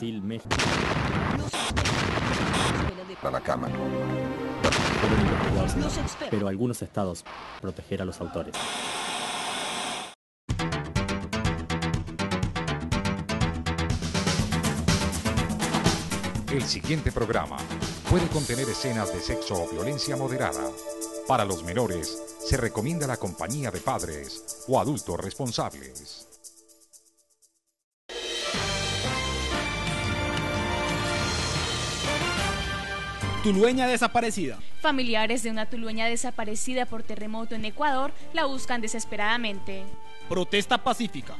Brasil, México. A la Cámara. Pueden investigarse, pero algunos estados proteger a los autores. El siguiente programa puede contener escenas de sexo o violencia moderada. Para los menores, se recomienda la compañía de padres o adultos responsables. Tulueña desaparecida. Familiares de una tulueña desaparecida por terremoto en Ecuador la buscan desesperadamente. Protesta pacífica.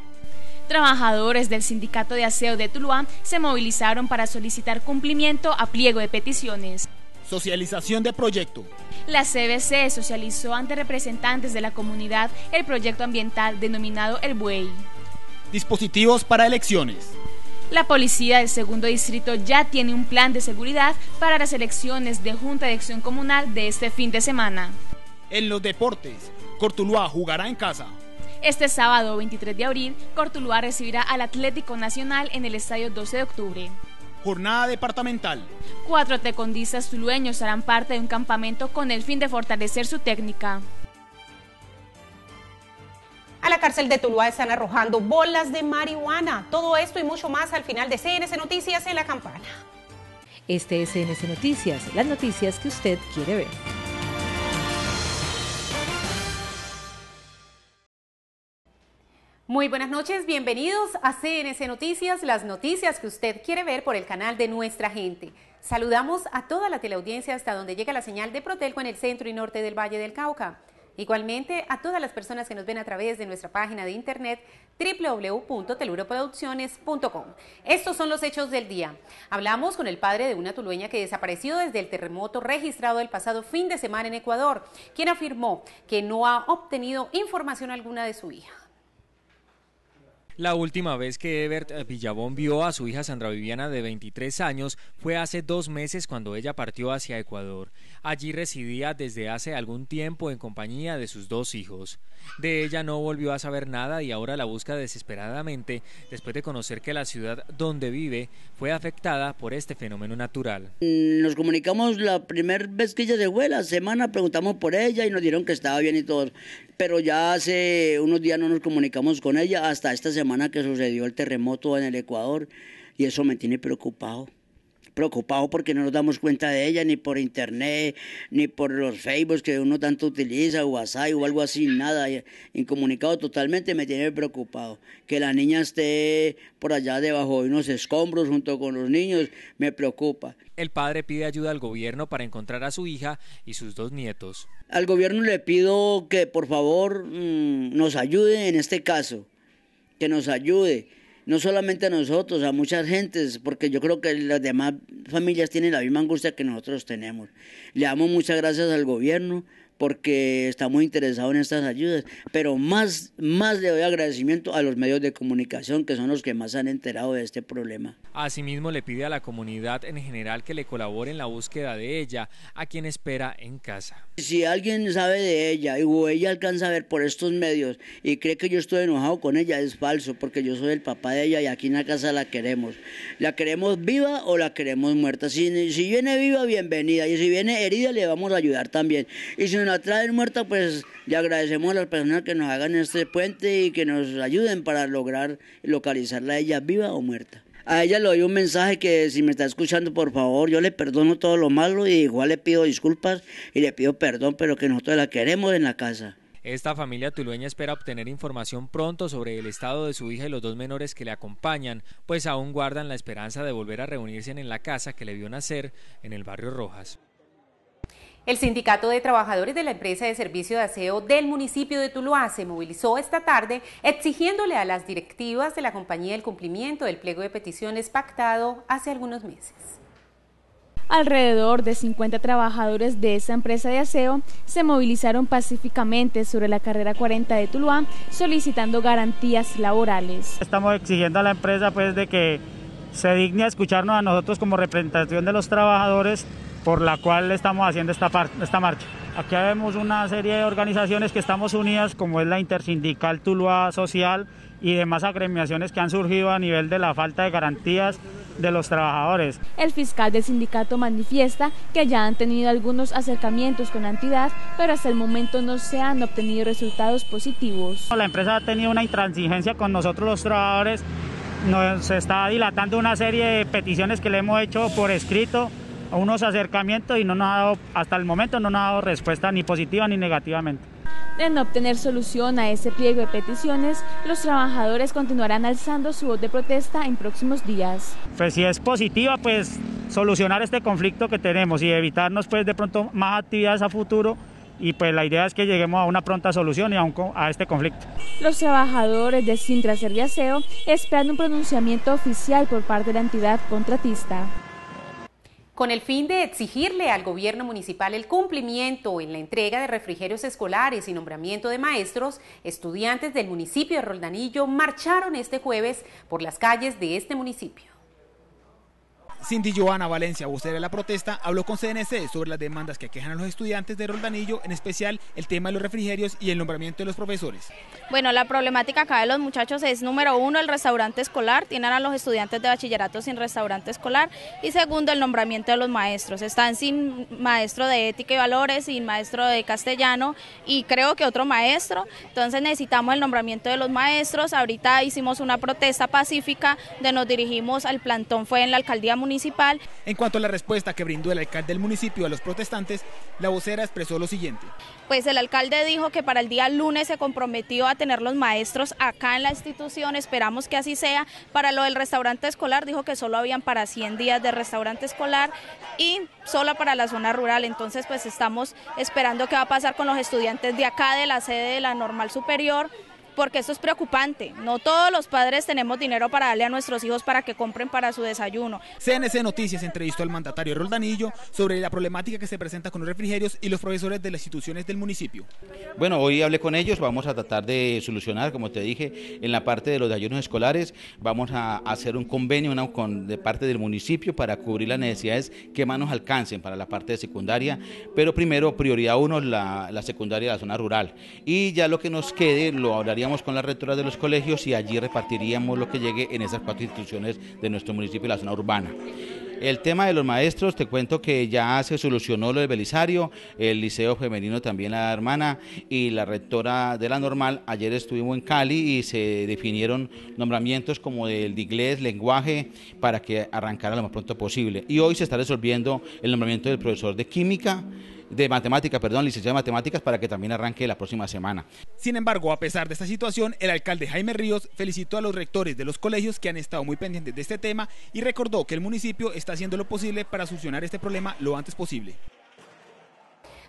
Trabajadores del Sindicato de Aseo de Tuluá se movilizaron para solicitar cumplimiento a pliego de peticiones. Socialización de proyecto. La CBC socializó ante representantes de la comunidad el proyecto ambiental denominado El Buey. Dispositivos para elecciones. La policía del segundo distrito ya tiene un plan de seguridad para las elecciones de Junta de Acción Comunal de este fin de semana. En los deportes, Cortuluá jugará en casa. Este sábado 23 de abril, Cortuluá recibirá al Atlético Nacional en el Estadio 12 de octubre. Jornada departamental. Cuatro tecondistas tulueños harán parte de un campamento con el fin de fortalecer su técnica. La cárcel de Tuluá están arrojando bolas de marihuana. Todo esto y mucho más al final de CNC Noticias en la campana. Este es CNC Noticias, las noticias que usted quiere ver. Muy buenas noches, bienvenidos a CNC Noticias, las noticias que usted quiere ver por el canal de nuestra gente. Saludamos a toda la teleaudiencia hasta donde llega la señal de Protelco en el centro y norte del Valle del Cauca. Igualmente a todas las personas que nos ven a través de nuestra página de internet www.teluroproducciones.com. Estos son los hechos del día. Hablamos con el padre de una tulueña que desapareció desde el terremoto registrado el pasado fin de semana en Ecuador, quien afirmó que no ha obtenido información alguna de su hija. La última vez que Ebert Villabón vio a su hija Sandra Viviana de 23 años fue hace dos meses cuando ella partió hacia Ecuador. Allí residía desde hace algún tiempo en compañía de sus dos hijos. De ella no volvió a saber nada y ahora la busca desesperadamente después de conocer que la ciudad donde vive fue afectada por este fenómeno natural. Nos comunicamos la primera vez que ella se fue, la semana preguntamos por ella y nos dijeron que estaba bien y todo. Pero ya hace unos días no nos comunicamos con ella hasta esta semana que sucedió el terremoto en el Ecuador y eso me tiene preocupado preocupado porque no nos damos cuenta de ella ni por internet, ni por los Facebook que uno tanto utiliza, WhatsApp o algo así, nada, incomunicado totalmente, me tiene preocupado. Que la niña esté por allá debajo de unos escombros junto con los niños, me preocupa. El padre pide ayuda al gobierno para encontrar a su hija y sus dos nietos. Al gobierno le pido que por favor mmm, nos ayude en este caso, que nos ayude no solamente a nosotros, a muchas gentes, porque yo creo que las demás familias tienen la misma angustia que nosotros tenemos. Le damos muchas gracias al gobierno porque estamos interesados en estas ayudas, pero más, más le doy agradecimiento a los medios de comunicación que son los que más han enterado de este problema. Asimismo le pide a la comunidad en general que le colabore en la búsqueda de ella, a quien espera en casa. Si alguien sabe de ella o ella alcanza a ver por estos medios y cree que yo estoy enojado con ella, es falso, porque yo soy el papá de ella y aquí en la casa la queremos. ¿La queremos viva o la queremos muerta? Si, si viene viva, bienvenida, y si viene herida, le vamos a ayudar también. Y si la traen muerta, pues le agradecemos a las personas que nos hagan este puente y que nos ayuden para lograr localizarla a ella viva o muerta. A ella le doy un mensaje que si me está escuchando, por favor, yo le perdono todo lo malo y igual le pido disculpas y le pido perdón, pero que nosotros la queremos en la casa. Esta familia tulueña espera obtener información pronto sobre el estado de su hija y los dos menores que le acompañan, pues aún guardan la esperanza de volver a reunirse en la casa que le vio nacer en el barrio Rojas. El Sindicato de Trabajadores de la Empresa de Servicio de Aseo del municipio de Tuluá se movilizó esta tarde exigiéndole a las directivas de la compañía el cumplimiento del pliego de peticiones pactado hace algunos meses. Alrededor de 50 trabajadores de esa empresa de aseo se movilizaron pacíficamente sobre la carrera 40 de Tuluá solicitando garantías laborales. Estamos exigiendo a la empresa pues de que se digne a escucharnos a nosotros como representación de los trabajadores por la cual estamos haciendo esta, esta marcha. Aquí vemos una serie de organizaciones que estamos unidas, como es la Intersindical Tuluá Social y demás agremiaciones que han surgido a nivel de la falta de garantías de los trabajadores. El fiscal del sindicato manifiesta que ya han tenido algunos acercamientos con la entidad, pero hasta el momento no se han obtenido resultados positivos. La empresa ha tenido una intransigencia con nosotros los trabajadores, nos está dilatando una serie de peticiones que le hemos hecho por escrito unos acercamientos y no nos ha dado, hasta el momento no nos ha dado respuesta ni positiva ni negativamente. De no obtener solución a ese pliego de peticiones, los trabajadores continuarán alzando su voz de protesta en próximos días. Pues si es positiva, pues solucionar este conflicto que tenemos y evitarnos pues de pronto más actividades a futuro y pues la idea es que lleguemos a una pronta solución y a, a este conflicto. Los trabajadores de Sintra Serviaceo esperan un pronunciamiento oficial por parte de la entidad contratista con el fin de exigirle al gobierno municipal el cumplimiento en la entrega de refrigerios escolares y nombramiento de maestros, estudiantes del municipio de Roldanillo marcharon este jueves por las calles de este municipio. Cindy Joana Valencia, vocera de la protesta, habló con CNC sobre las demandas que aquejan a los estudiantes de Roldanillo, en especial el tema de los refrigerios y el nombramiento de los profesores. Bueno, la problemática acá de los muchachos es, número uno, el restaurante escolar, tienen a los estudiantes de bachillerato sin restaurante escolar, y segundo, el nombramiento de los maestros. Están sin maestro de ética y valores, sin maestro de castellano, y creo que otro maestro, entonces necesitamos el nombramiento de los maestros. Ahorita hicimos una protesta pacífica, de nos dirigimos al plantón, fue en la alcaldía municipal en cuanto a la respuesta que brindó el alcalde del municipio a los protestantes, la vocera expresó lo siguiente. Pues el alcalde dijo que para el día lunes se comprometió a tener los maestros acá en la institución, esperamos que así sea. Para lo del restaurante escolar dijo que solo habían para 100 días de restaurante escolar y solo para la zona rural, entonces pues estamos esperando qué va a pasar con los estudiantes de acá de la sede de la normal superior porque esto es preocupante. No todos los padres tenemos dinero para darle a nuestros hijos para que compren para su desayuno. CNC Noticias entrevistó al mandatario Roldanillo sobre la problemática que se presenta con los refrigerios y los profesores de las instituciones del municipio. Bueno, hoy hablé con ellos, vamos a tratar de solucionar, como te dije, en la parte de los ayunos escolares, vamos a hacer un convenio con, de parte del municipio para cubrir las necesidades que más nos alcancen para la parte de secundaria, pero primero prioridad uno la, la secundaria de la zona rural y ya lo que nos quede lo con las rectoras de los colegios y allí repartiríamos lo que llegue en esas cuatro instituciones de nuestro municipio y la zona urbana. El tema de los maestros, te cuento que ya se solucionó lo del Belisario, el liceo femenino también la hermana y la rectora de la normal. Ayer estuvimos en Cali y se definieron nombramientos como el de inglés, lenguaje, para que arrancara lo más pronto posible. Y hoy se está resolviendo el nombramiento del profesor de química de matemáticas, perdón, licenciado de matemáticas para que también arranque la próxima semana. Sin embargo, a pesar de esta situación, el alcalde Jaime Ríos felicitó a los rectores de los colegios que han estado muy pendientes de este tema y recordó que el municipio está haciendo lo posible para solucionar este problema lo antes posible.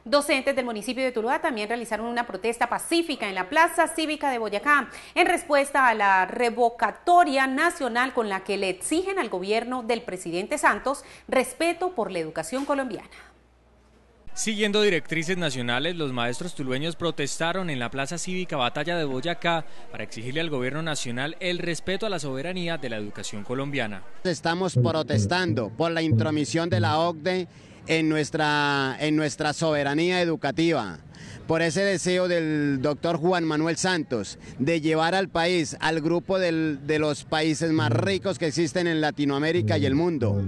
Docentes del municipio de Tuluá también realizaron una protesta pacífica en la Plaza Cívica de Boyacá en respuesta a la revocatoria nacional con la que le exigen al gobierno del presidente Santos respeto por la educación colombiana. Siguiendo directrices nacionales, los maestros tulueños protestaron en la Plaza Cívica Batalla de Boyacá para exigirle al gobierno nacional el respeto a la soberanía de la educación colombiana. Estamos protestando por la intromisión de la OCDE en nuestra, en nuestra soberanía educativa por ese deseo del doctor Juan Manuel Santos de llevar al país al grupo de los países más ricos que existen en Latinoamérica y el mundo.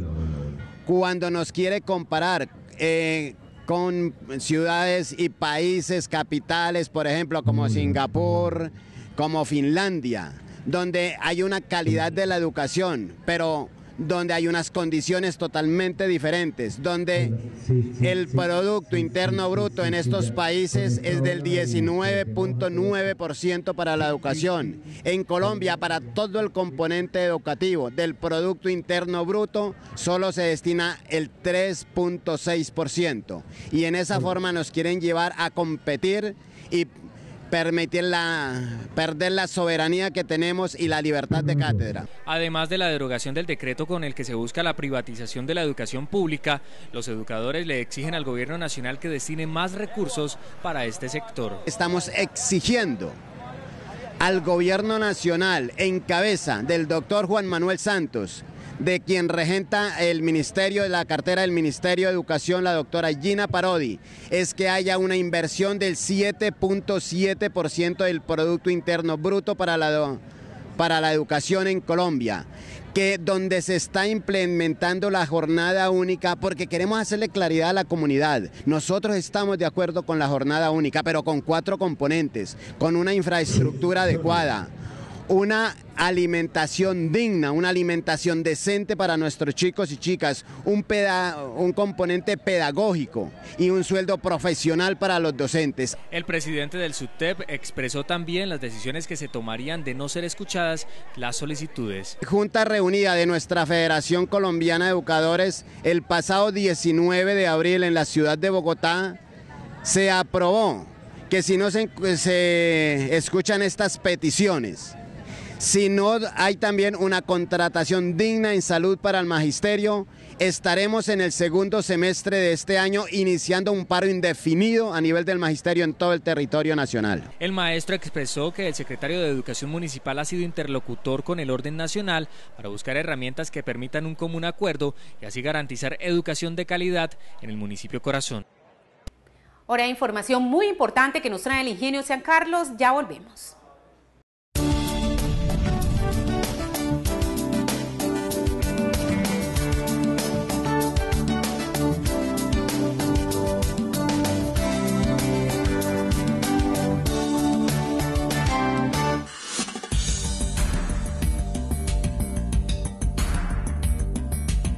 Cuando nos quiere comparar eh, con ciudades y países capitales, por ejemplo, como Singapur, como Finlandia, donde hay una calidad de la educación, pero donde hay unas condiciones totalmente diferentes, donde el Producto Interno Bruto en estos países es del 19.9% para la educación. En Colombia, para todo el componente educativo del Producto Interno Bruto, solo se destina el 3.6%. Y en esa forma nos quieren llevar a competir y permitir la, perder la soberanía que tenemos y la libertad de cátedra. Además de la derogación del decreto con el que se busca la privatización de la educación pública, los educadores le exigen al gobierno nacional que destine más recursos para este sector. Estamos exigiendo al gobierno nacional en cabeza del doctor Juan Manuel Santos de quien regenta el ministerio, la cartera del Ministerio de Educación, la doctora Gina Parodi, es que haya una inversión del 7.7% del Producto Interno Bruto para la, para la educación en Colombia que donde se está implementando la jornada única, porque queremos hacerle claridad a la comunidad. Nosotros estamos de acuerdo con la jornada única, pero con cuatro componentes, con una infraestructura adecuada una alimentación digna, una alimentación decente para nuestros chicos y chicas, un, un componente pedagógico y un sueldo profesional para los docentes. El presidente del SUTEP expresó también las decisiones que se tomarían de no ser escuchadas las solicitudes. Junta reunida de nuestra Federación Colombiana de Educadores el pasado 19 de abril en la ciudad de Bogotá se aprobó que si no se, se escuchan estas peticiones, si no hay también una contratación digna en salud para el magisterio, estaremos en el segundo semestre de este año iniciando un paro indefinido a nivel del magisterio en todo el territorio nacional. El maestro expresó que el secretario de Educación Municipal ha sido interlocutor con el orden nacional para buscar herramientas que permitan un común acuerdo y así garantizar educación de calidad en el municipio Corazón. Ahora información muy importante que nos trae el ingenio San Carlos, ya volvemos.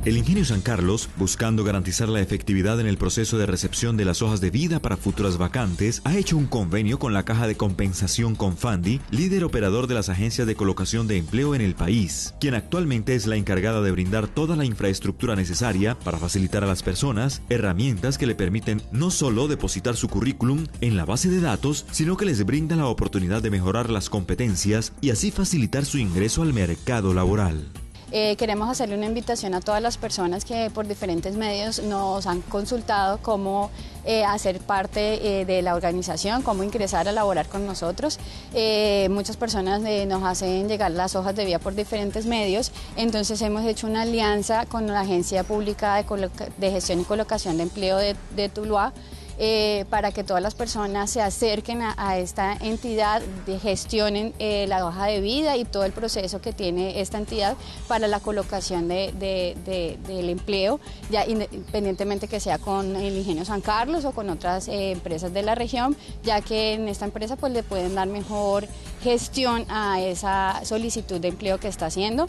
El Ingenio San Carlos, buscando garantizar la efectividad en el proceso de recepción de las hojas de vida para futuras vacantes, ha hecho un convenio con la Caja de Compensación Confandi, líder operador de las agencias de colocación de empleo en el país, quien actualmente es la encargada de brindar toda la infraestructura necesaria para facilitar a las personas herramientas que le permiten no solo depositar su currículum en la base de datos, sino que les brinda la oportunidad de mejorar las competencias y así facilitar su ingreso al mercado laboral. Eh, queremos hacerle una invitación a todas las personas que por diferentes medios nos han consultado cómo eh, hacer parte eh, de la organización, cómo ingresar a laborar con nosotros. muchas personas nos hacen llegar las hojas de vida por diferentes medios, entonces hemos hecho una alianza con la Agencia Pública de, Gestión y Colocación de Empleo de, de Tuluá eh, para que todas las personas se acerquen a, esta entidad, gestionen eh, la hoja de vida y todo el proceso que tiene esta entidad para la colocación del empleo, ya independientemente que sea con el Ingenio San Carlos o con otras eh, empresas de la región, ya que en esta empresa pues le pueden dar mejor gestión a esa solicitud de empleo que está haciendo.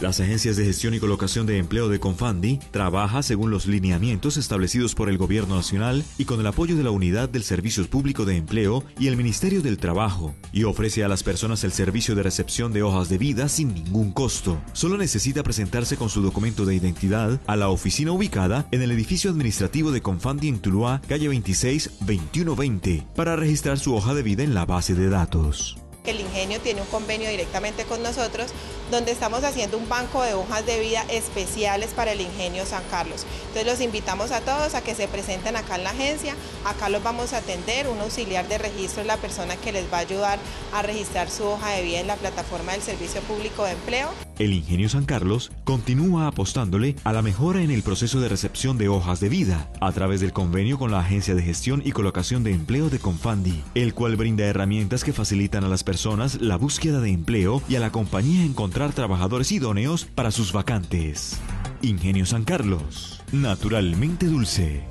Las agencias de gestión y colocación de empleo de Confandi trabaja según los lineamientos establecidos por el Gobierno Nacional y con el apoyo de la Unidad del Servicio Público de Empleo y el Ministerio del Trabajo y ofrece a las personas el servicio de recepción de hojas de vida sin ningún costo. Solo necesita presentarse con su documento de identidad a la oficina ubicada en el edificio administrativo de Confandi en Tuluá, calle 26 2120, para registrar su hoja de vida en la base de datos el ingenio tiene un convenio directamente con nosotros donde estamos haciendo un banco de hojas de vida especiales para el ingenio San Carlos. Entonces los invitamos a todos a que se presenten acá en la agencia, acá los vamos a atender, un auxiliar de registro es la persona que les va a ayudar a registrar su hoja de vida en la plataforma del Servicio Público de Empleo. El Ingenio San Carlos continúa apostándole a la mejora en el proceso de recepción de hojas de vida a través del convenio con la Agencia de Gestión y Colocación de Empleo de Confandi, el cual brinda herramientas que facilitan a las personas la búsqueda de empleo y a la compañía encontrar trabajadores idóneos para sus vacantes. Ingenio San Carlos, naturalmente dulce.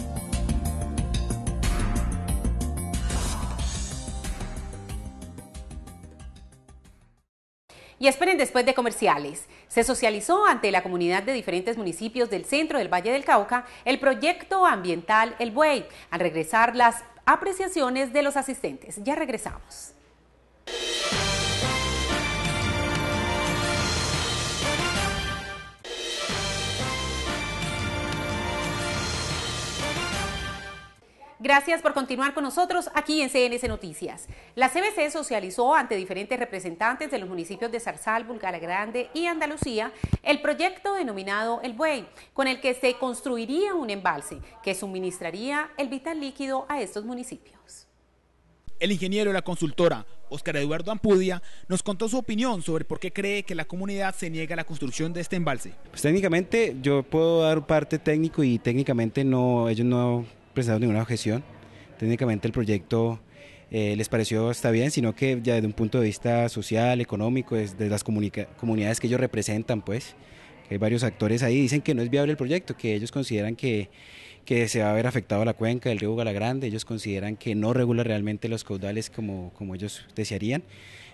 Y esperen después de comerciales. Se socializó ante la comunidad de diferentes municipios del centro del Valle del Cauca el proyecto ambiental El Buey. Al regresar las apreciaciones de los asistentes. Ya regresamos. Gracias por continuar con nosotros aquí en CNC Noticias. La CBC socializó ante diferentes representantes de los municipios de Zarzal, Bulgara Grande y Andalucía el proyecto denominado El Buey, con el que se construiría un embalse que suministraría el vital líquido a estos municipios. El ingeniero de la consultora Óscar Eduardo Ampudia nos contó su opinión sobre por qué cree que la comunidad se niega a la construcción de este embalse. Pues técnicamente yo puedo dar parte técnico y técnicamente no ellos no presentado ninguna objeción. Técnicamente el proyecto eh, les pareció está bien, sino que ya desde un punto de vista social, económico, desde las comunidades que ellos representan, pues, que hay varios actores ahí, dicen que no es viable el proyecto, que ellos consideran que, que se va a ver afectado la cuenca del río Galagrande, ellos consideran que no regula realmente los caudales como, como ellos desearían,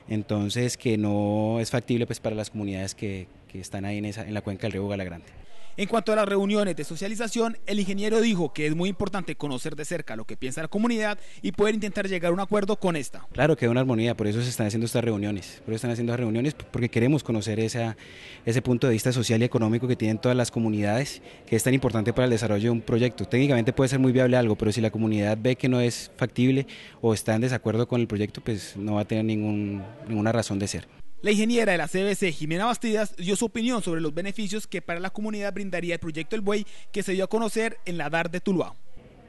entonces que no es factible pues para las comunidades que, que están ahí en, esa, en la cuenca del río Galagrande. En cuanto a las reuniones de socialización, el ingeniero dijo que es muy importante conocer de cerca lo que piensa la comunidad y poder intentar llegar a un acuerdo con esta. Claro que hay una armonía, por eso se están haciendo estas reuniones, por eso están haciendo reuniones porque queremos conocer ese punto de vista social y económico que tienen todas las comunidades, que es tan importante para el desarrollo de un proyecto. Técnicamente puede ser muy viable algo, pero si la comunidad ve que no es factible o está en desacuerdo con el proyecto, pues no va a tener ningún, ninguna razón de ser. La ingeniera de la CBC, Jimena Bastidas, dio su opinión sobre los beneficios que para la comunidad brindaría el proyecto El Buey que se dio a conocer en la DAR de Tuluá.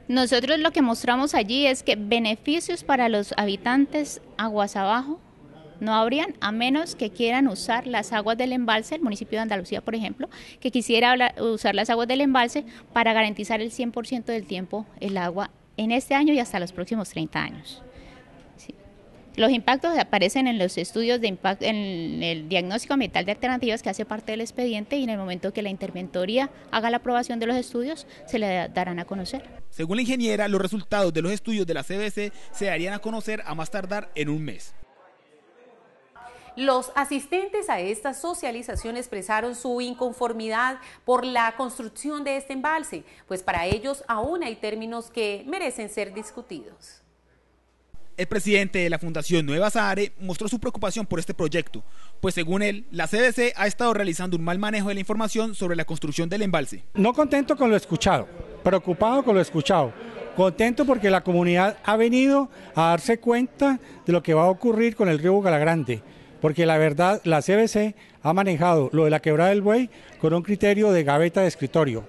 Nosotros lo que mostramos allí es que beneficios para los habitantes aguas abajo no habrían, a menos que quieran usar las aguas del embalse, el municipio de Andalucía, por ejemplo, que quisiera usar las aguas del embalse para garantizar el 100% del tiempo el agua en este año y hasta los próximos 30 años. Los impactos aparecen en los estudios de impacto, en el diagnóstico ambiental de alternativas que hace parte del expediente y en el momento que la interventoría haga la aprobación de los estudios se le darán a conocer. Según la ingeniera, los resultados de los estudios de la CBC se darían a conocer a más tardar en un mes. Los asistentes a esta socialización expresaron su inconformidad por la construcción de este embalse, pues para ellos aún hay términos que merecen ser discutidos. El presidente de la Fundación Nueva Sahare mostró su preocupación por este proyecto, pues según él, la CDC ha estado realizando un mal manejo de la información sobre la construcción del embalse. No contento con lo escuchado, preocupado con lo escuchado, contento porque la comunidad ha venido a darse cuenta de lo que va a ocurrir con el río Galagrande, porque la verdad la CBC ha manejado lo de la quebrada del buey con un criterio de gaveta de escritorio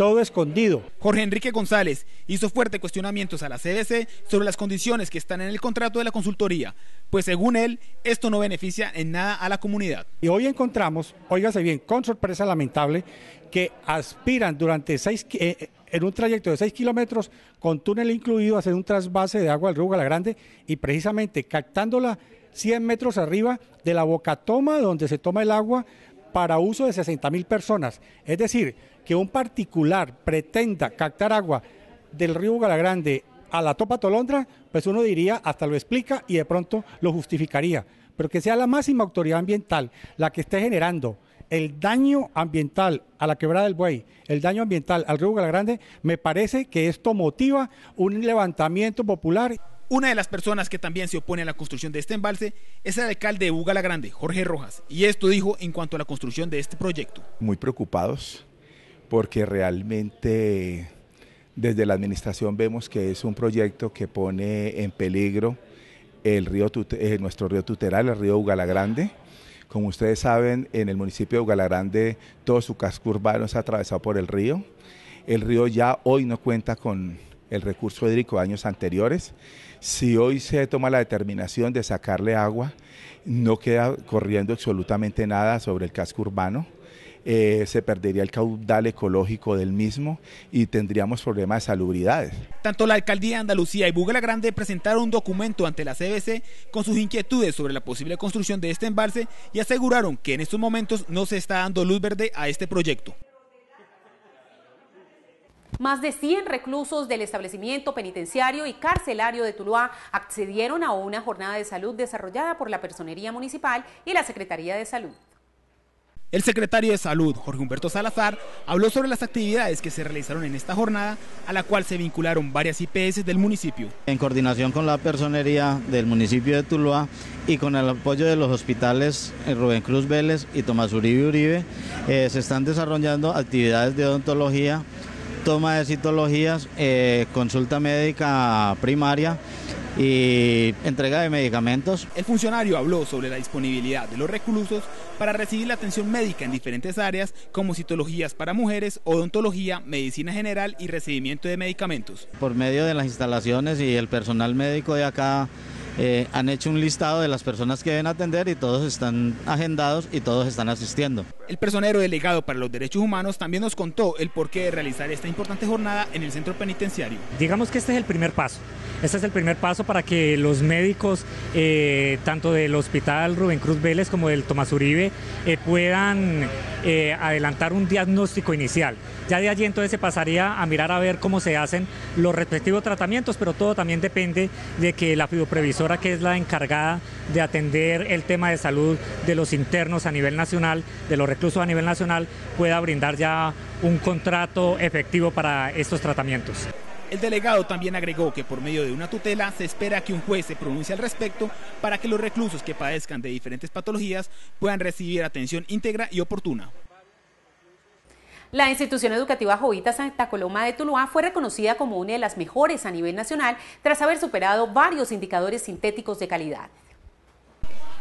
todo escondido. Jorge Enrique González hizo fuertes cuestionamientos a la CDC sobre las condiciones que están en el contrato de la consultoría, pues según él, esto no beneficia en nada a la comunidad. Y hoy encontramos, óigase bien, con sorpresa lamentable, que aspiran durante seis, eh, en un trayecto de 6 kilómetros con túnel incluido a hacer un trasvase de agua al río Grande y precisamente captándola 100 metros arriba de la boca toma donde se toma el agua para uso de 60 mil personas. Es decir, que un particular pretenda captar agua del río Galagrande a la Topa Tolondra, pues uno diría, hasta lo explica y de pronto lo justificaría. Pero que sea la máxima autoridad ambiental la que esté generando el daño ambiental a la quebrada del buey, el daño ambiental al río Galagrande, me parece que esto motiva un levantamiento popular. Una de las personas que también se opone a la construcción de este embalse es el alcalde de Grande, Jorge Rojas, y esto dijo en cuanto a la construcción de este proyecto. Muy preocupados porque realmente desde la administración vemos que es un proyecto que pone en peligro el río, eh, nuestro río tuteral, el río Ugalagrande. Como ustedes saben, en el municipio de Ugalagrande todo su casco urbano es atravesado por el río. El río ya hoy no cuenta con el recurso hídrico de años anteriores. Si hoy se toma la determinación de sacarle agua, no queda corriendo absolutamente nada sobre el casco urbano eh, se perdería el caudal ecológico del mismo y tendríamos problemas de salubridad. Tanto la alcaldía de Andalucía y Bugala Grande presentaron un documento ante la CBC con sus inquietudes sobre la posible construcción de este embalse y aseguraron que en estos momentos no se está dando luz verde a este proyecto. Más de 100 reclusos del establecimiento penitenciario y carcelario de Tuluá accedieron a una jornada de salud desarrollada por la Personería Municipal y la Secretaría de Salud. El secretario de Salud, Jorge Humberto Salazar, habló sobre las actividades que se realizaron en esta jornada, a la cual se vincularon varias IPS del municipio. En coordinación con la personería del municipio de Tuluá y con el apoyo de los hospitales eh, Rubén Cruz Vélez y Tomás Uribe Uribe, eh, se están desarrollando actividades de odontología, toma de citologías, eh, consulta médica primaria y entrega de medicamentos. El funcionario habló sobre la disponibilidad de los reclusos para recibir la atención médica en diferentes áreas como citologías para mujeres, odontología, medicina general y recibimiento de medicamentos. Por medio de las instalaciones y el personal médico de acá eh, han hecho un listado de las personas que deben atender y todos están agendados y todos están asistiendo. El personero delegado para los derechos humanos también nos contó el porqué de realizar esta importante jornada en el centro penitenciario. Digamos que este es el primer paso. Este es el primer paso para que los médicos, eh, tanto del Hospital Rubén Cruz Vélez como del Tomás Uribe, eh, puedan eh, adelantar un diagnóstico inicial. Ya de allí entonces se pasaría a mirar a ver cómo se hacen los respectivos tratamientos, pero todo también depende de que la fidoprevisora, que es la encargada de atender el tema de salud de los internos a nivel nacional, de los reclusos a nivel nacional, pueda brindar ya un contrato efectivo para estos tratamientos. El delegado también agregó que por medio de una tutela se espera que un juez se pronuncie al respecto para que los reclusos que padezcan de diferentes patologías puedan recibir atención íntegra y oportuna. La institución educativa Jovita Santa Coloma de Tuluá fue reconocida como una de las mejores a nivel nacional tras haber superado varios indicadores sintéticos de calidad.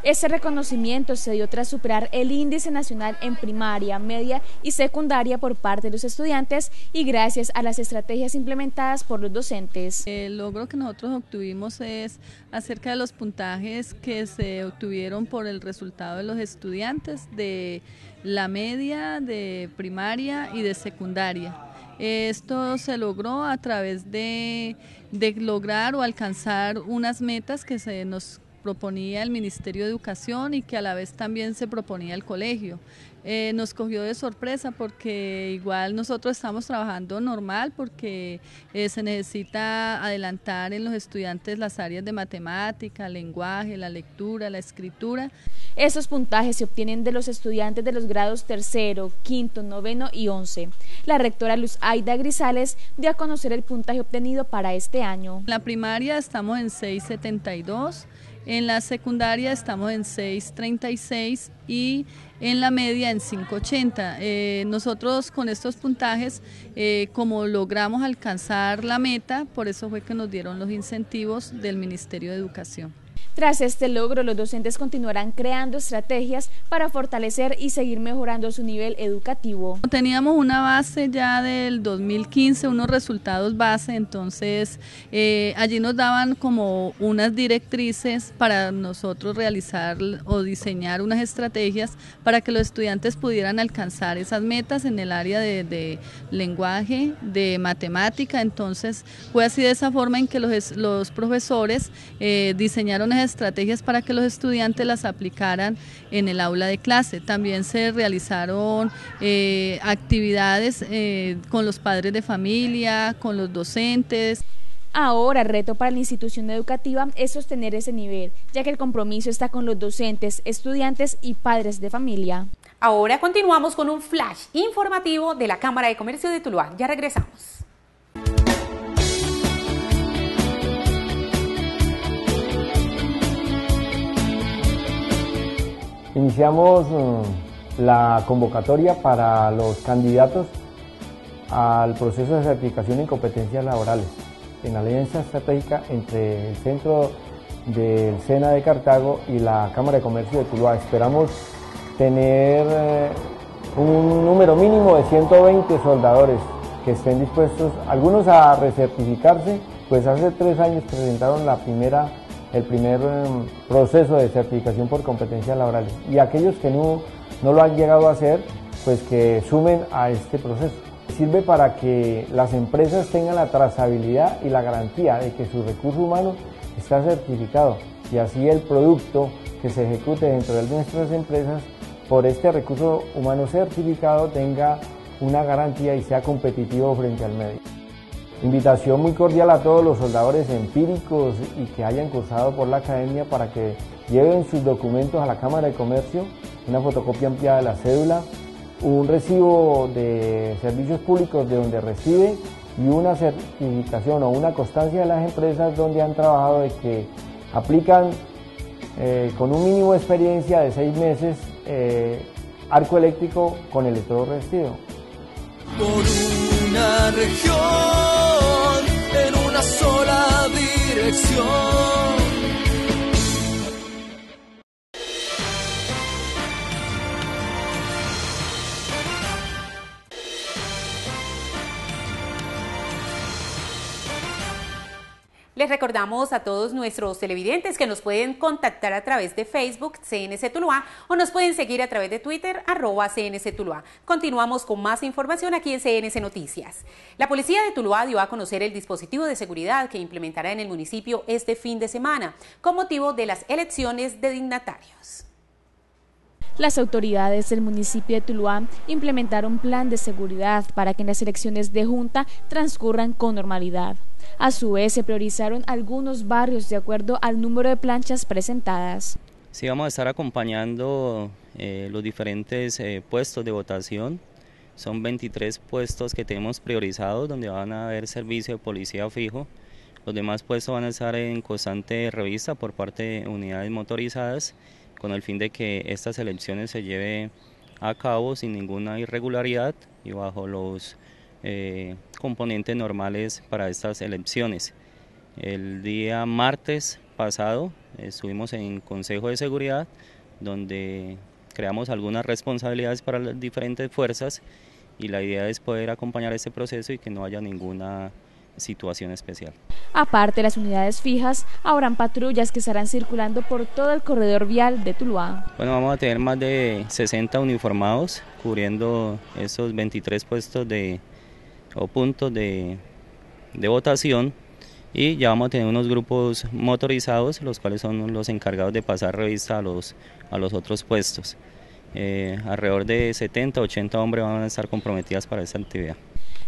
Este reconocimiento se dio tras superar el índice nacional en primaria, media y secundaria por parte de los estudiantes y gracias a las estrategias implementadas por los docentes. El logro que nosotros obtuvimos es acerca de los puntajes que se obtuvieron por el resultado de los estudiantes de la media, de primaria y de secundaria. Esto se logró a través de, de lograr o alcanzar unas metas que se nos proponía el Ministerio de Educación y que a la vez también se proponía el colegio. Eh, nos cogió de sorpresa porque igual nosotros estamos trabajando normal porque eh, se necesita adelantar en los estudiantes las áreas de matemática, lenguaje, la lectura, la escritura. Esos puntajes se obtienen de los estudiantes de los grados tercero, quinto, noveno y once. La rectora Luz Aida Grisales dio a conocer el puntaje obtenido para este año. En la primaria estamos en 672 en la secundaria estamos en 6.36 y en la media en 5.80. Eh, nosotros con estos puntajes, eh, como logramos alcanzar la meta, por eso fue que nos dieron los incentivos del Ministerio de Educación. Tras este logro, los docentes continuarán creando estrategias para fortalecer y seguir mejorando su nivel educativo. Teníamos una base ya del 2015, unos resultados base, entonces eh, allí nos daban como unas directrices para nosotros realizar o diseñar unas estrategias para que los estudiantes pudieran alcanzar esas metas en el área de, lenguaje, de matemática, entonces fue así de esa forma en que los, profesores eh, diseñaron esas estrategias para que los estudiantes las aplicaran en el aula de clase. También se realizaron eh, actividades eh, con los padres de familia, con los docentes. Ahora el reto para la institución educativa es sostener ese nivel, ya que el compromiso está con los docentes, estudiantes y padres de familia. Ahora continuamos con un flash informativo de la Cámara de Comercio de Tuluá. Ya regresamos. Iniciamos mm, la convocatoria para los candidatos al proceso de certificación en competencias laborales en alianza estratégica entre el Centro del SENA de Cartago y la Cámara de Comercio de Tuluá. Esperamos tener eh, un número mínimo de 120 soldadores que estén dispuestos, algunos a recertificarse, pues hace tres años presentaron la primera el primer em, proceso de certificación por competencias laborales. Y aquellos que no, no lo han llegado a hacer, pues que sumen a este proceso. Sirve para que las empresas tengan la trazabilidad y la garantía de que su recurso humano está certificado y así el producto que se ejecute dentro de nuestras empresas por este recurso humano certificado tenga una garantía y sea competitivo frente al medio. Invitación muy cordial a todos los soldadores empíricos y que hayan cursado por la academia para que lleven sus documentos a la Cámara de Comercio, una fotocopia ampliada de la cédula, un recibo de servicios públicos de donde recibe y una certificación o una constancia de las empresas donde han trabajado de que aplican eh, con un mínimo de experiencia de seis meses eh, arco eléctrico con electrodo revestido. Una región en una sola dirección. Les recordamos a todos nuestros televidentes que nos pueden contactar a través de Facebook CNC Tuluá o nos pueden seguir a través de Twitter arroba CNC Tuluá. Continuamos con más información aquí en CNC Noticias. La policía de Tuluá dio a conocer el dispositivo de seguridad que implementará en el municipio este fin de semana con motivo de las elecciones de dignatarios. Las autoridades del municipio de Tuluá implementaron un plan de seguridad para que las elecciones de junta transcurran con normalidad. A su vez, se priorizaron algunos barrios de acuerdo al número de planchas presentadas. Sí, vamos a estar acompañando eh, los diferentes eh, puestos de votación. Son 23 puestos que tenemos priorizados donde van a haber servicio de policía fijo. Los demás puestos van a estar en constante revista por parte de unidades motorizadas con el fin de que estas elecciones se lleve a cabo sin ninguna irregularidad y bajo los eh, componentes normales para estas elecciones. El día martes pasado estuvimos en Consejo de Seguridad donde creamos algunas responsabilidades para las diferentes fuerzas y la idea es poder acompañar este proceso y que no haya ninguna situación especial. Aparte, las unidades fijas habrán patrullas que estarán circulando por todo el corredor vial de Tuluá. Bueno, vamos a tener más de 60 uniformados cubriendo esos 23 puestos de o puntos de, de votación y ya vamos a tener unos grupos motorizados, los cuales son los encargados de pasar revista a los, a los otros puestos. Eh, alrededor de 70, 80 hombres van a estar comprometidas para esta actividad.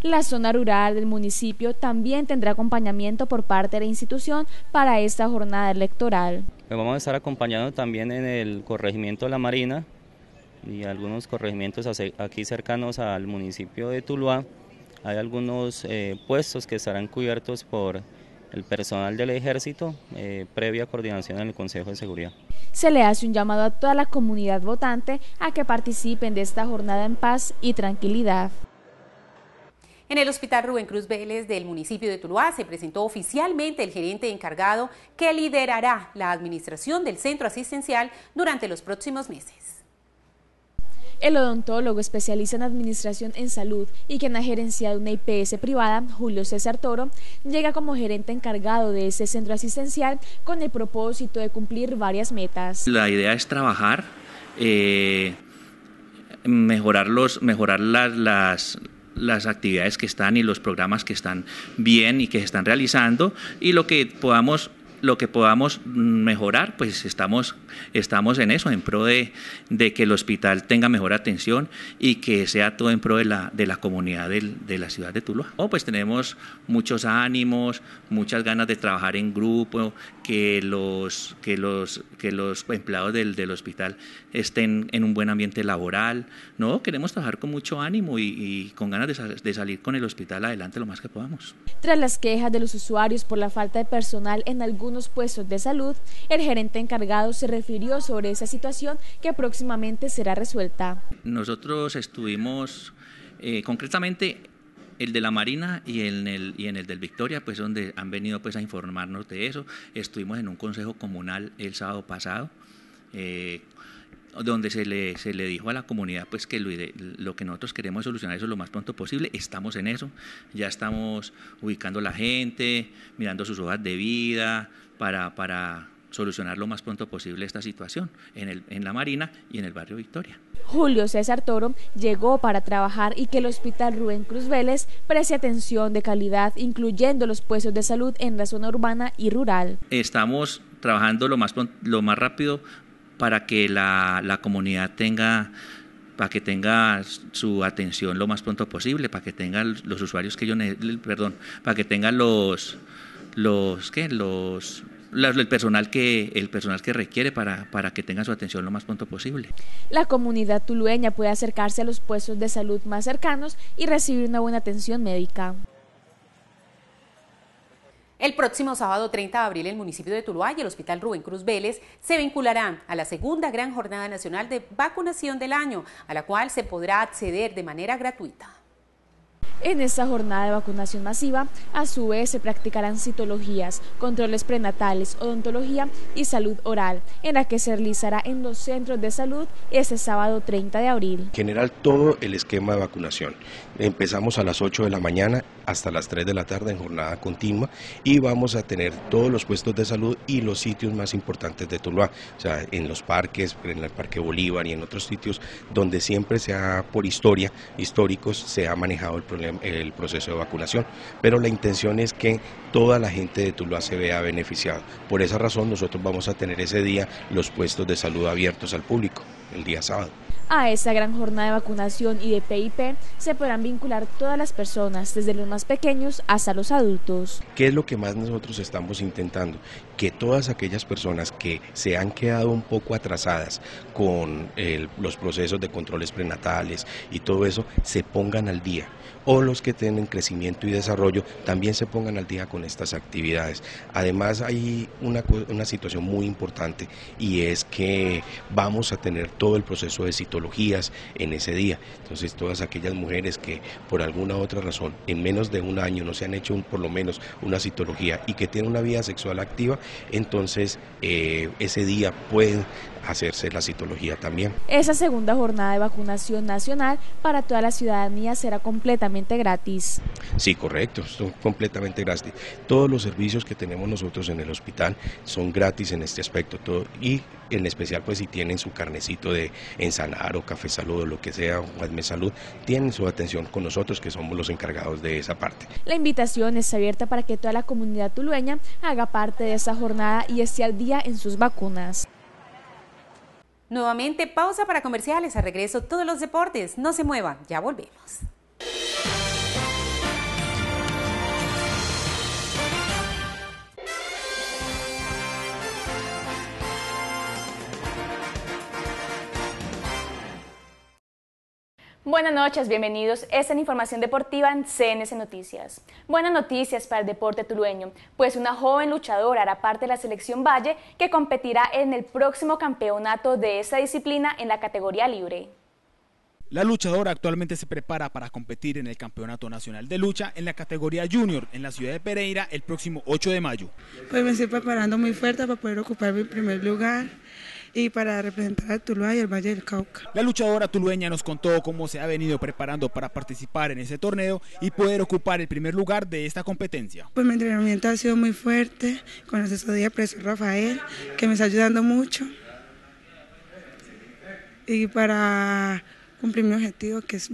La zona rural del municipio también tendrá acompañamiento por parte de la institución para esta jornada electoral. Pues vamos a estar acompañando también en el corregimiento de la Marina y algunos corregimientos aquí cercanos al municipio de Tuluá. Hay algunos eh, puestos que estarán cubiertos por el personal del ejército eh, previa coordinación en el Consejo de Seguridad. Se le hace un llamado a toda la comunidad votante a que participen de esta jornada en paz y tranquilidad. En el Hospital Rubén Cruz Vélez del municipio de Tuluá se presentó oficialmente el gerente encargado que liderará la administración del centro asistencial durante los próximos meses. El odontólogo especialista en administración en salud y quien ha gerenciado una IPS privada, Julio César Toro, llega como gerente encargado de ese centro asistencial con el propósito de cumplir varias metas. La idea es trabajar, eh, mejorar, los, mejorar las, las las actividades que están y los programas que están bien y que se están realizando y lo que podamos lo que podamos mejorar, pues estamos, estamos en eso, en pro de, que el hospital tenga mejor atención y que sea todo en pro de la, de la comunidad de la ciudad de Tuluá. Oh, pues tenemos muchos ánimos, muchas ganas de trabajar en grupo, que los, que los, que los empleados del, del hospital estén en un buen ambiente laboral. No, queremos trabajar con mucho ánimo y, con ganas de, de salir con el hospital adelante lo más que podamos. Tras las quejas de los usuarios por la falta de personal en algunos puestos de salud, el gerente encargado se refirió sobre esa situación que próximamente será resuelta. Nosotros estuvimos eh, concretamente el de la Marina y en el, y en el del Victoria, pues donde han venido pues a informarnos de eso. Estuvimos en un consejo comunal el sábado pasado. Eh, donde se le, se le dijo a la comunidad pues que lo, que nosotros queremos solucionar eso lo más pronto posible, estamos en eso, ya estamos ubicando la gente, mirando sus hojas de vida para, para solucionar lo más pronto posible esta situación en, el, en la Marina y en el barrio Victoria. Julio César Toro llegó para trabajar y que el Hospital Rubén Cruz Vélez preste atención de calidad, incluyendo los puestos de salud en la zona urbana y rural. Estamos trabajando lo más, lo más rápido para que la, la comunidad tenga para que tenga su atención lo más pronto posible, para que tengan los usuarios que yo perdón, para que tengan los los ¿qué? los el personal que el personal que requiere para, para que tenga su atención lo más pronto posible. La comunidad tulueña puede acercarse a los puestos de salud más cercanos y recibir una buena atención médica. El próximo sábado 30 de abril el municipio de Tuluá y el Hospital Rubén Cruz Vélez se vincularán a la segunda gran jornada nacional de vacunación del año, a la cual se podrá acceder de manera gratuita. En esta jornada de vacunación masiva, a su vez se practicarán citologías, controles prenatales, odontología y salud oral, en la que se realizará en los centros de salud este sábado 30 de abril. General todo el esquema de vacunación. Empezamos a las 8 de la mañana hasta las 3 de la tarde en jornada continua y vamos a tener todos los puestos de salud y los sitios más importantes de Tuluá, o sea, en los parques, en el Parque Bolívar y en otros sitios donde siempre se ha, por historia, históricos, se ha manejado el problema el proceso de vacunación, pero la intención es que toda la gente de Tuluá se vea beneficiada. Por esa razón nosotros vamos a tener ese día los puestos de salud abiertos al público, el día sábado. A esta gran jornada de vacunación y de PIP se podrán vincular todas las personas, desde los más pequeños hasta los adultos. ¿Qué es lo que más nosotros estamos intentando? Que todas aquellas personas que se han quedado un poco atrasadas con los procesos de controles prenatales y todo eso se pongan al día o los que tienen crecimiento y desarrollo también se pongan al día con estas actividades. Además hay una, una situación muy importante y es que vamos a tener todo el proceso de citologías en ese día. Entonces todas aquellas mujeres que por alguna otra razón en menos de un año no se han hecho por lo menos una citología y que tienen una vida sexual activa, entonces eh, ese día pueden hacerse la citología también. Esa segunda jornada de vacunación nacional para toda la ciudadanía será completamente gratis. Sí, correcto, son completamente gratis. Todos los servicios que tenemos nosotros en el hospital son gratis en este aspecto todo, y en especial pues si tienen su carnecito de ensanar o café salud o lo que sea, o Adme Salud, tienen su atención con nosotros que somos los encargados de esa parte. La invitación está abierta para que toda la comunidad tulueña haga parte de esta jornada y esté al día en sus vacunas. Nuevamente pausa para comerciales, a regreso todos los deportes. No se muevan, ya volvemos. Buenas noches, bienvenidos. Esta es información deportiva en CNS Noticias. Buenas noticias para el deporte tulueño, pues una joven luchadora hará parte de la selección Valle que competirá en el próximo campeonato de esta disciplina en la categoría libre. La luchadora actualmente se prepara para competir en el Campeonato Nacional de Lucha en la categoría Junior en la ciudad de Pereira el próximo 8 de mayo. Pues me estoy preparando muy fuerte para poder ocupar mi primer lugar y para representar a Tuluá y el Valle del Cauca. La luchadora tulueña nos contó cómo se ha venido preparando para participar en ese torneo y poder ocupar el primer lugar de esta competencia. Pues mi entrenamiento ha sido muy fuerte con la asesoría del profesor Rafael, que me está ayudando mucho. Y para cumplir mi objetivo, que es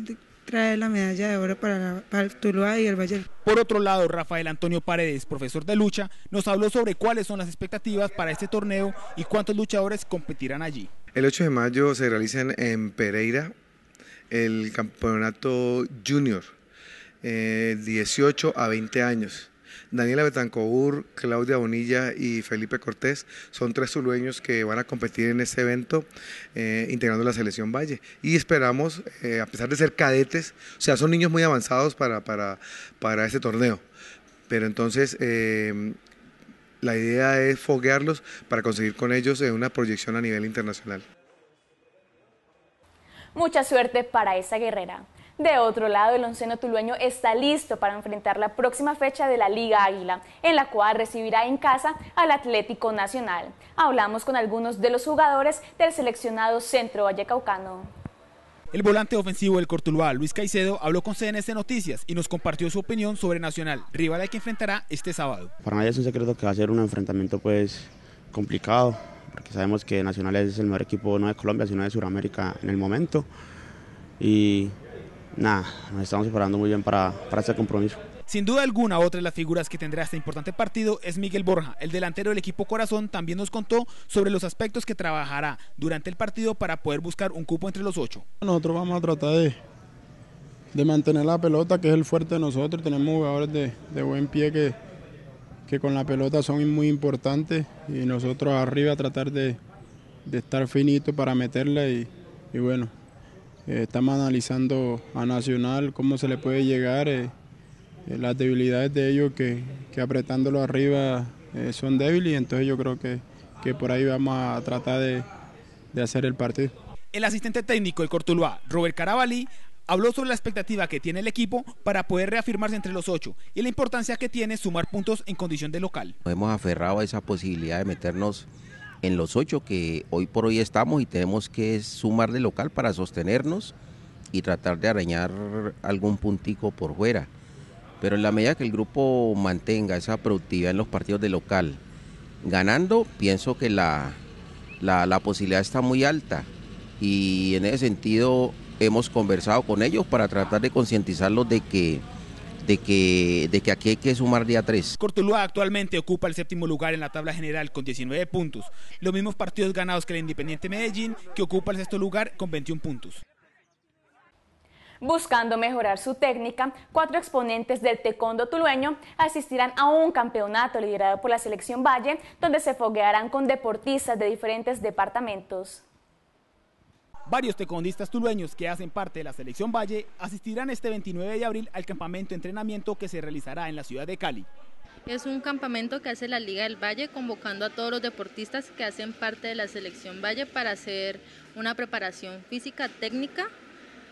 trae la medalla de oro para, el Tuluá y el Valle. Por otro lado, Rafael Antonio Paredes, profesor de lucha, nos habló sobre cuáles son las expectativas para este torneo y cuántos luchadores competirán allí. El 8 de mayo se realiza en Pereira el campeonato junior, 18 eh, a 20 años. Daniela Betancourt, Claudia Bonilla y Felipe Cortés son tres tulueños que van a competir en este evento eh, integrando la selección Valle. Y esperamos, eh, a pesar de ser cadetes, o sea, son niños muy avanzados para, para, para este torneo. Pero entonces eh, la idea es foguearlos para conseguir con ellos una proyección a nivel internacional. Mucha suerte para esa guerrera. De otro lado, el onceno tulueño está listo para enfrentar la próxima fecha de la Liga Águila, en la cual recibirá en casa al Atlético Nacional. Hablamos con algunos de los jugadores del seleccionado Centro Vallecaucano. El volante ofensivo del Cortuluá, Luis Caicedo, habló con CNS Noticias y nos compartió su opinión sobre Nacional, rival al que enfrentará este sábado. Para nadie es un secreto que va a ser un enfrentamiento pues complicado, porque sabemos que Nacional es el mejor equipo no de Colombia, sino de Sudamérica en el momento. Y nada, nos estamos preparando muy bien para, para este compromiso. Sin duda alguna, otra de las figuras que tendrá este importante partido es Miguel Borja. El delantero del equipo Corazón también nos contó sobre los aspectos que trabajará durante el partido para poder buscar un cupo entre los ocho. Nosotros vamos a tratar de, de mantener la pelota, que es el fuerte de nosotros. Tenemos jugadores de, de buen pie que, que con la pelota son muy importantes y nosotros arriba tratar de, de estar finito para meterla y, y bueno, eh, estamos analizando a Nacional cómo se le puede llegar, eh, eh, las debilidades de ellos que, que apretándolo arriba son débiles y entonces yo creo que, que por ahí vamos a tratar de, de hacer el partido. El asistente técnico del Cortuluá, Robert Carabalí, habló sobre la expectativa que tiene el equipo para poder reafirmarse entre los ocho y la importancia que tiene sumar puntos en condición de local. Nos hemos aferrado a esa posibilidad de meternos en los ocho que hoy por hoy estamos y tenemos que sumar de local para sostenernos y tratar de arañar algún puntico por fuera. Pero en la medida que el grupo mantenga esa productividad en los partidos de local, ganando, pienso que la, la, posibilidad está muy alta. Y en ese sentido hemos conversado con ellos para tratar de concientizarlos de que de que, de que aquí hay que sumar día 3. Cortuluá actualmente ocupa el séptimo lugar en la tabla general con 19 puntos, los mismos partidos ganados que el Independiente Medellín, que ocupa el sexto lugar con 21 puntos. Buscando mejorar su técnica, cuatro exponentes del taekwondo tulueño asistirán a un campeonato liderado por la selección Valle, donde se foguearán con deportistas de diferentes departamentos. Varios taekwondistas tulueños que hacen parte de la selección Valle asistirán este 29 de abril al campamento de entrenamiento que se realizará en la ciudad de Cali. Es un campamento que hace la Liga del Valle convocando a todos los deportistas que hacen parte de la selección Valle para hacer una preparación física técnica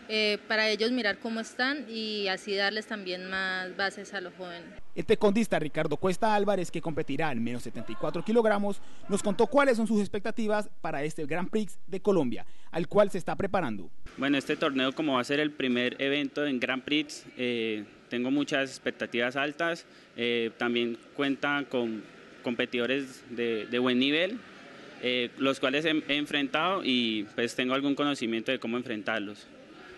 eh, para ellos mirar cómo están y así darles también más bases a los jóvenes. El tecondista Ricardo Cuesta Álvarez, que competirá en menos 74 kilogramos, nos contó cuáles son sus expectativas para este Grand Prix de Colombia, al cual se está preparando. Bueno, este torneo como va a ser el primer evento en Grand Prix, eh, tengo muchas expectativas altas, eh, también cuenta con competidores de, buen nivel, los cuales he enfrentado y pues tengo algún conocimiento de cómo enfrentarlos.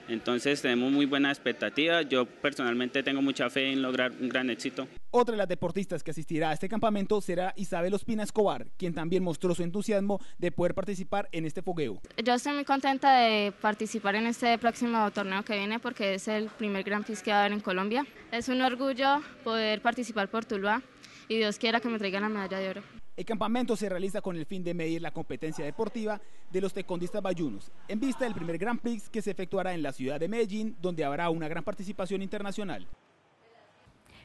Entonces tenemos muy buena expectativa. Yo personalmente tengo mucha fe en lograr un gran éxito. Otra de las deportistas que asistirá a este campamento será Isabel Ospina Escobar, quien también mostró su entusiasmo de poder participar en este fogueo. Yo estoy muy contenta de participar en este próximo torneo que viene porque es el primer Gran Prix que va a haber en Colombia. Es un orgullo poder participar por Tuluá y Dios quiera que me traigan la medalla de oro. El campamento se realiza con el fin de medir la competencia deportiva de los tecondistas bayunos, en vista del primer Grand Prix que se efectuará en la ciudad de Medellín, donde habrá una gran participación internacional.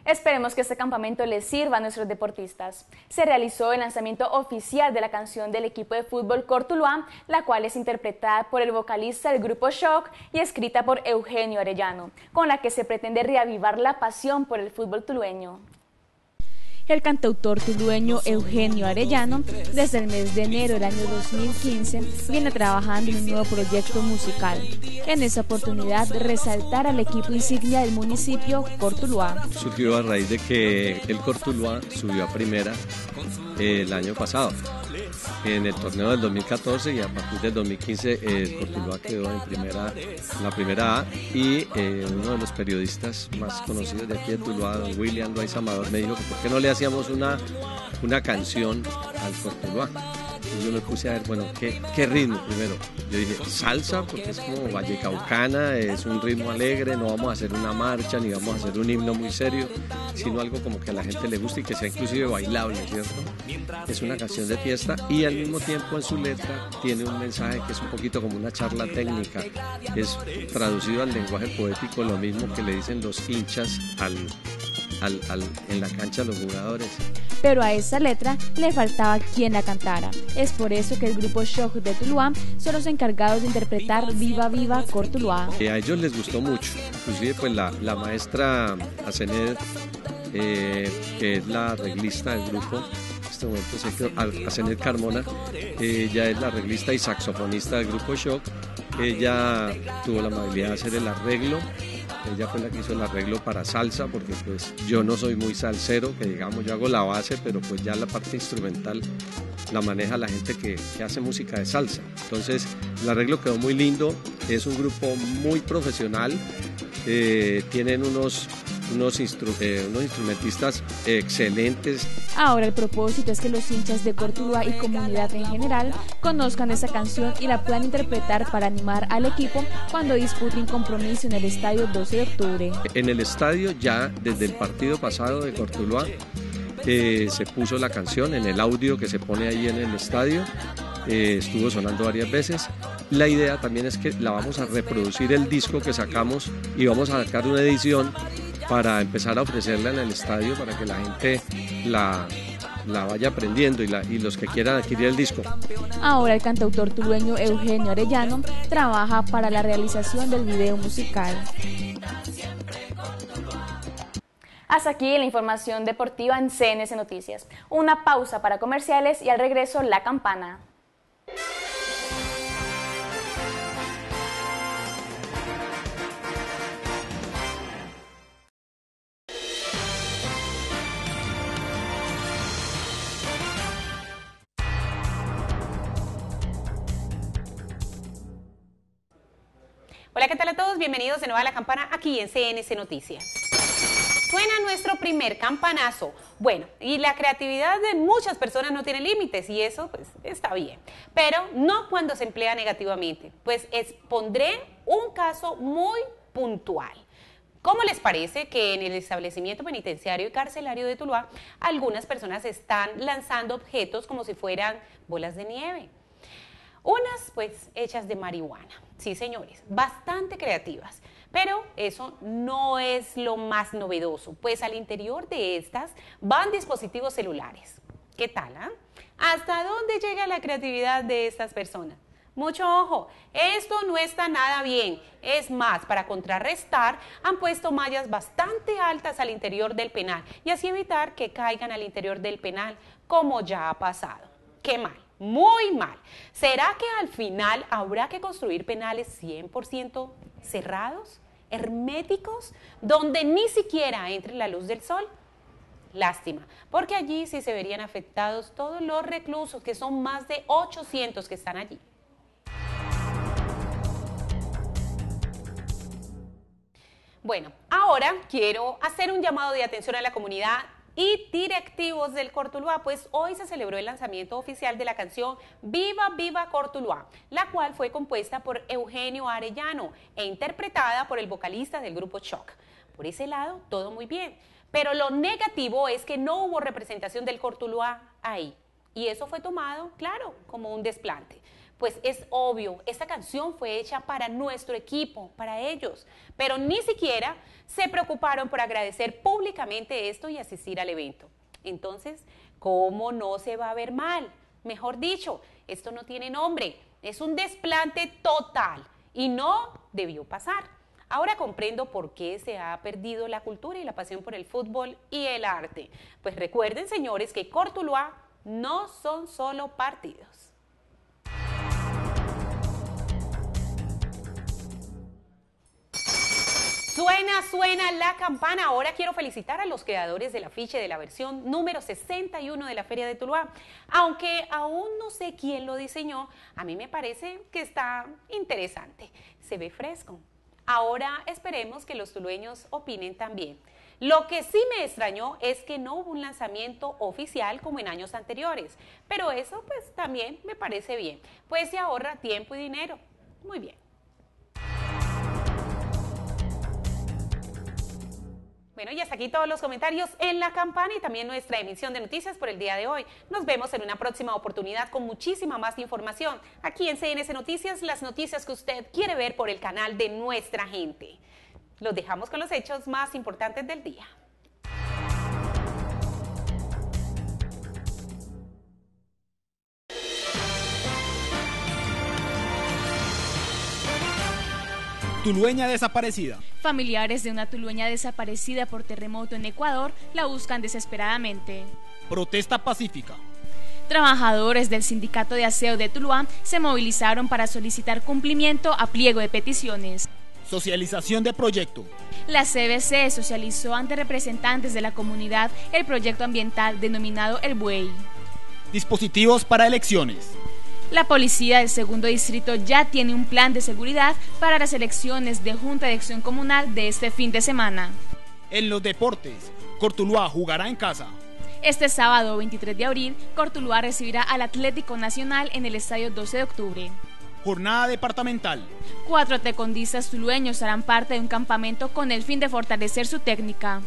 Esperemos que este campamento les sirva a nuestros deportistas. Se realizó el lanzamiento oficial de la canción del equipo de fútbol Cortuluá, la cual es interpretada por el vocalista del grupo Shock y escrita por Eugenio Arellano, con la que se pretende reavivar la pasión por el fútbol tulueño. El cantautor tulueño Eugenio Arellano, desde el mes de enero del año 2015, viene trabajando en un nuevo proyecto musical. En esa oportunidad, resaltar al equipo insignia del municipio, Cortuluá. Surgió a raíz de que el Cortuluá subió a primera el año pasado. En el torneo del 2014 y a partir del 2015 el Cortuluá quedó en primera, la primera A y eh, uno de los periodistas más conocidos de aquí de Tuluá, William Ruiz Amador, me dijo que por qué no le hacíamos una, una canción al Cortuluá yo me puse a ver, bueno, ¿qué, ¿qué, ritmo primero? Yo dije, salsa, porque es como vallecaucana, es un ritmo alegre, no vamos a hacer una marcha ni vamos a hacer un himno muy serio, sino algo como que a la gente le guste y que sea inclusive bailable, ¿cierto? Es una canción de fiesta y al mismo tiempo en su letra tiene un mensaje que es un poquito como una charla técnica, es traducido al lenguaje poético lo mismo que le dicen los hinchas al, en la cancha a los jugadores. Pero a esa letra le faltaba quien la cantara. Es por eso que el grupo Shock de Tuluá son los encargados de interpretar Viva Viva Cortuluá. Eh, a ellos les gustó mucho, inclusive pues la, la maestra Asened, eh, que es la arreglista del grupo, este momento Asened Carmona, ella es la arreglista y saxofonista del grupo Shock, ella tuvo la amabilidad de hacer el arreglo ella fue la que hizo el arreglo para salsa, porque pues yo no soy muy salsero, que digamos yo hago la base, pero pues ya la parte instrumental la maneja la gente que, hace música de salsa. Entonces el arreglo quedó muy lindo, es un grupo muy profesional, eh, tienen unos unos, eh, unos instrumentistas excelentes. Ahora el propósito es que los hinchas de Cortuluá y comunidad en general conozcan esa canción y la puedan interpretar para animar al equipo cuando dispute un compromiso en el estadio 12 de octubre. En el estadio ya desde el partido pasado de Cortuluá eh, se puso la canción en el audio que se pone ahí en el estadio. Eh, estuvo sonando varias veces. La idea también es que la vamos a reproducir el disco que sacamos y vamos a sacar una edición para empezar a ofrecerla en el estadio para que la gente la, la vaya aprendiendo y, la, y los que quieran adquirir el disco. Ahora el cantautor tulueño Eugenio Arellano trabaja para la realización del video musical. Hasta aquí la información deportiva en CNS Noticias. Una pausa para comerciales y al regreso la campana. Bienvenidos de nuevo a la campana aquí en CNC Noticias. Suena nuestro primer campanazo. Bueno, y la creatividad de muchas personas no tiene límites y eso pues está bien, pero no cuando se emplea negativamente. Pues expondré un caso muy puntual. ¿Cómo les parece que en el establecimiento penitenciario y carcelario de Tuluá algunas personas están lanzando objetos como si fueran bolas de nieve? Unas pues hechas de marihuana, sí señores, bastante creativas. Pero eso no es lo más novedoso, pues al interior de estas van dispositivos celulares. ¿Qué tal? Ah? ¿Hasta dónde llega la creatividad de estas personas? Mucho ojo, esto no está nada bien. Es más, para contrarrestar, han puesto mallas bastante altas al interior del penal y así evitar que caigan al interior del penal, como ya ha pasado. Qué mal, muy mal. ¿Será que al final habrá que construir penales 100% cerrados? herméticos donde ni siquiera entre la luz del sol. Lástima, porque allí sí se verían afectados todos los reclusos, que son más de 800 que están allí. Bueno, ahora quiero hacer un llamado de atención a la comunidad y directivos del Cortuluá, pues hoy se celebró el lanzamiento oficial de la canción Viva Viva Cortuluá, la cual fue compuesta por Eugenio Arellano e interpretada por el vocalista del grupo Shock. Por ese lado, todo muy bien, pero lo negativo es que no hubo representación del Cortuluá ahí, y eso fue tomado, claro, como un desplante pues es obvio, esta canción fue hecha para nuestro equipo, para ellos, pero ni siquiera se preocuparon por agradecer públicamente esto y asistir al evento. Entonces, ¿cómo no se va a ver mal? Mejor dicho, esto no tiene nombre, es un desplante total y no debió pasar. Ahora comprendo por qué se ha perdido la cultura y la pasión por el fútbol y el arte. Pues recuerden, señores, que Cortuluá no son solo partidos. Suena, suena la campana. Ahora quiero felicitar a los creadores del afiche de la versión número 61 de la Feria de Tuluá. Aunque aún no sé quién lo diseñó, a mí me parece que está interesante. Se ve fresco. Ahora esperemos que los tulueños opinen también. Lo que sí me extrañó es que no hubo un lanzamiento oficial como en años anteriores, pero eso pues también me parece bien, pues se ahorra tiempo y dinero. Muy bien. Bueno, y hasta aquí todos los comentarios en la campana y también nuestra emisión de noticias por el día de hoy. Nos vemos en una próxima oportunidad con muchísima más información aquí en CNS Noticias, las noticias que usted quiere ver por el canal de nuestra gente. Los dejamos con los hechos más importantes del día. Tulueña desaparecida. Familiares de una tulueña desaparecida por terremoto en Ecuador la buscan desesperadamente. Protesta pacífica. Trabajadores del Sindicato de Aseo de Tuluá se movilizaron para solicitar cumplimiento a pliego de peticiones. Socialización de proyecto. La CBC socializó ante representantes de la comunidad el proyecto ambiental denominado El Buey. Dispositivos para elecciones. La policía del segundo distrito ya tiene un plan de seguridad para las elecciones de Junta de Acción Comunal de este fin de semana. En los deportes, Cortuluá jugará en casa. Este sábado 23 de abril, Cortuluá recibirá al Atlético Nacional en el Estadio 12 de octubre. Jornada departamental. Cuatro tecondistas tulueños harán parte de un campamento con el fin de fortalecer su técnica.